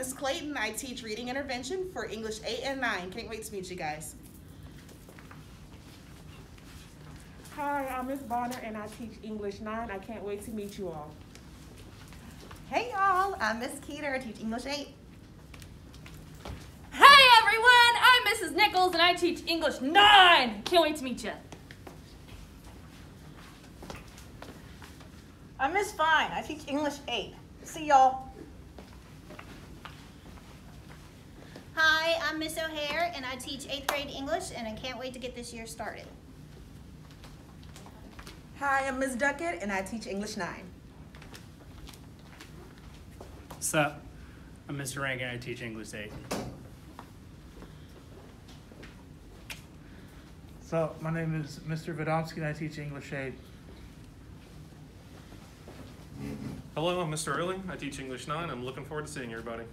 Miss Clayton. I teach reading intervention for English 8 and 9. Can't wait to meet you guys. Hi, I'm Miss Bonner and I teach English 9. I can't wait to meet you all. Hey y'all, I'm Miss Keeter. I teach English 8. Hey everyone, I'm Mrs. Nichols and I teach English 9. Can't wait to meet you. I'm Miss Fine. I teach English 8. See y'all. Hi, I'm Miss O'Hare and I teach 8th grade English and I can't wait to get this year started. Hi, I'm Miss Duckett and I teach English 9. Sup? I'm Mr. Rankin. I teach English 8. So, my name is Mr. Vidomsky and I teach English 8. Hello, I'm Mr. Early. I teach English 9. I'm looking forward to seeing everybody.